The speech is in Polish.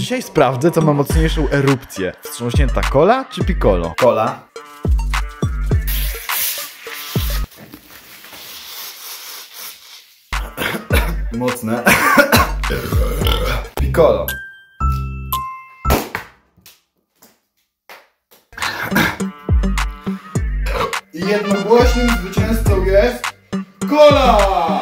Dzisiaj sprawdzę, co ma mocniejszą erupcję. Wstrząśnięta cola czy piccolo? Kola. Mocne. Piccolo. I jednogłośnym zwycięzcą jest Kola!